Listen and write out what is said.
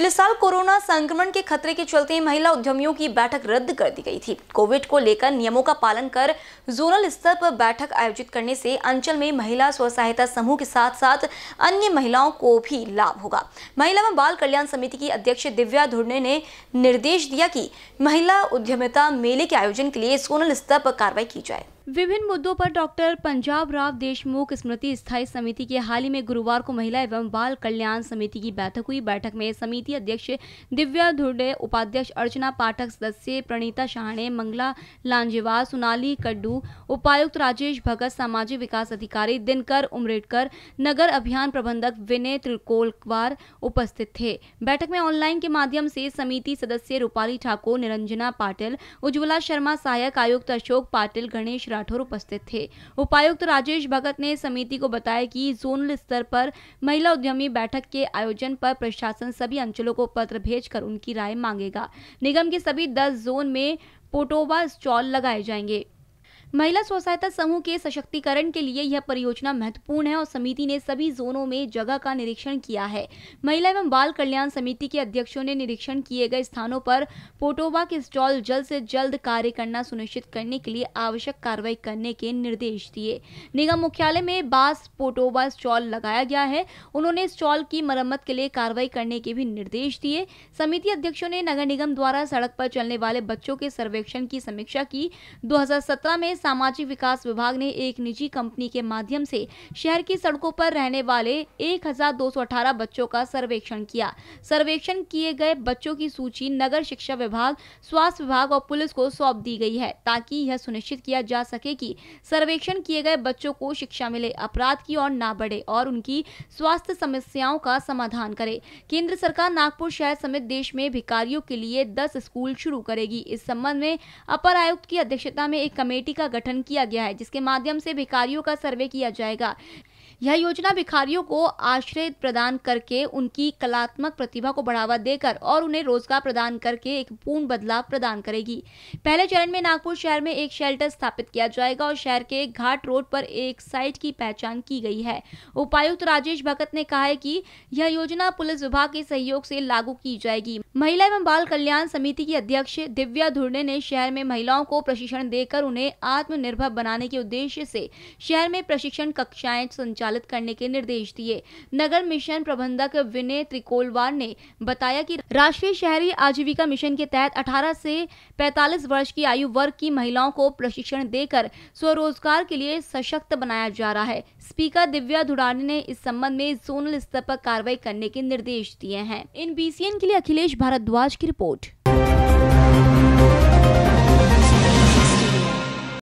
पिछले साल कोरोना संक्रमण के खतरे के चलते महिला उद्यमियों की बैठक रद्द कर दी गई थी। कोविड को लेकर नियमों का पालन कर जोनल स्तर पर बैठक आयोजित करने से अंचल में महिला स्व सहायता समूह के साथ साथ अन्य महिलाओं को भी लाभ होगा। महिला एवं बाल कल्याण समिति की अध्यक्ष दिव्या धुर्ने ने निर्देश दिया कि महिला उद्यमिता मेले के आयोजन के लिए जोनल स्तर पर कार्रवाई की जाए। विभिन्न मुद्दों पर डॉक्टर पंजाब राव देशमुख स्मृति स्थायी समिति की हाल ही में गुरुवार को महिला एवं बाल कल्याण समिति की बैठक हुई। बैठक में समिति अध्यक्ष दिव्या धुर्डे, उपाध्यक्ष अर्चना पाठक सदस्य प्रणीता शाहणे, मंगला लांजेवार, सोनाली कड्डू, उपायुक्त राजेश भगत, सामाजिक विकास अधिकारी दिनकर उमरेडकर नगर अभियान प्रबंधक विनय त्रिकोलवार उपस्थित थे। बैठक में ऑनलाइन के माध्यम से समिति सदस्य रूपाली ठाकुर, निरंजना पाटिल, उज्ज्वला शर्मा सहायक आयुक्त अशोक पाटिल, गणेश राठौर उपस्थित थे। उपायुक्त राजेश भगत ने समिति को बताया कि जोनल स्तर पर महिला उद्यमी बैठक के आयोजन पर प्रशासन सभी अंचलों को पत्र भेजकर उनकी राय मांगेगा। निगम के सभी दस जोन में पोटोवा स्टॉल लगाए जाएँगे। महिला स्व सहायता समूह के सशक्तिकरण के लिए यह परियोजना महत्वपूर्ण है और समिति ने सभी जोनों में जगह का निरीक्षण किया है। महिला एवं बाल कल्याण समिति के अध्यक्षों ने निरीक्षण किए गए स्थानों पर पोटोवा के स्टॉल जल्द से जल्द कार्य करना सुनिश्चित करने के लिए आवश्यक कार्रवाई करने के निर्देश दिए। निगम मुख्यालय में बास पोटोवा स्टॉल लगाया गया है। उन्होंने स्टॉल की मरम्मत के लिए कार्रवाई करने के भी निर्देश दिए। समिति अध्यक्षों ने नगर निगम द्वारा सड़क पर चलने वाले बच्चों के सर्वेक्षण की समीक्षा की। दो हज़ार सत्रह में सामाजिक विकास विभाग ने एक निजी कंपनी के माध्यम से शहर की सड़कों पर रहने वाले 1218 बच्चों का सर्वेक्षण किया। सर्वेक्षण किए गए बच्चों की सूची नगर शिक्षा विभाग, स्वास्थ्य विभाग और पुलिस को सौंप दी गई है ताकि यह सुनिश्चित किया जा सके कि सर्वेक्षण किए गए बच्चों को शिक्षा मिले, अपराध की ओर ना बढ़े और उनकी स्वास्थ्य समस्याओं का समाधान करे। केंद्र सरकार नागपुर शहर समेत देश में भिकारियों के लिए दस स्कूल शुरू करेगी। इस संबंध में अपर आयुक्त की अध्यक्षता में एक कमेटी का गठन किया गया है जिसके माध्यम से भिखारियों का सर्वे किया जाएगा। यह योजना भिखारियों को आश्रय प्रदान करके उनकी कलात्मक प्रतिभा को बढ़ावा देकर और उन्हें रोज़गार प्रदान करके एक पूर्ण बदलाव प्रदान करेगी। पहले चरण में नागपुर शहर में एक शेल्टर स्थापित किया जाएगा और शहर के घाट रोड पर एक साइट की पहचान की गई है। उपायुक्त राजेश भगत ने कहा है कि यह योजना पुलिस विभाग के सहयोग से लागू की जाएगी। महिला एवं बाल कल्याण समिति की अध्यक्ष दिव्या धुर्ने ने शहर में महिलाओं को प्रशिक्षण देकर उन्हें आत्मनिर्भर बनाने के उद्देश्य से शहर में प्रशिक्षण कक्षाएँ संचालित संचालित करने के निर्देश दिए। नगर मिशन प्रबंधक विनय त्रिकोलवार ने बताया कि राष्ट्रीय शहरी आजीविका मिशन के तहत 18 से 45 वर्ष की आयु वर्ग की महिलाओं को प्रशिक्षण देकर स्वरोजगार के लिए सशक्त बनाया जा रहा है। स्पीकर दिव्या धुड़ानी ने इस संबंध में जोनल स्तर पर कार्रवाई करने के निर्देश दिए हैं। इन बीसीएन के लिए अखिलेश भारद्वाज की रिपोर्ट।